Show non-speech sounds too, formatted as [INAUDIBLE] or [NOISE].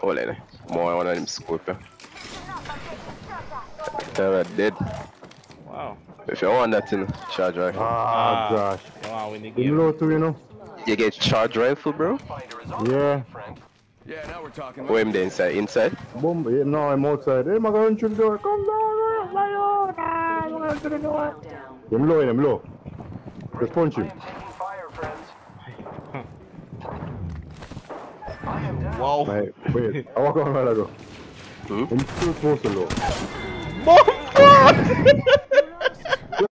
Hold on. More one of them scope. Yeah. Tell her dead. Wow. If you want that in charge rifle, Ah, gosh. Come on, win the game. low too, you know. you get charge rifle, bro. Yeah. Yeah, now we're talking. Where him there inside? Inside? Bomb. Yeah, no, I'm outside. Hey, my going through the door. Come down, my lord. Ah, I'm going through the door. Him low, him low. Just punch him. Wow. Mate, wait. I walk on while ago. Hmm? Him still close to low. Bomb! [LAUGHS]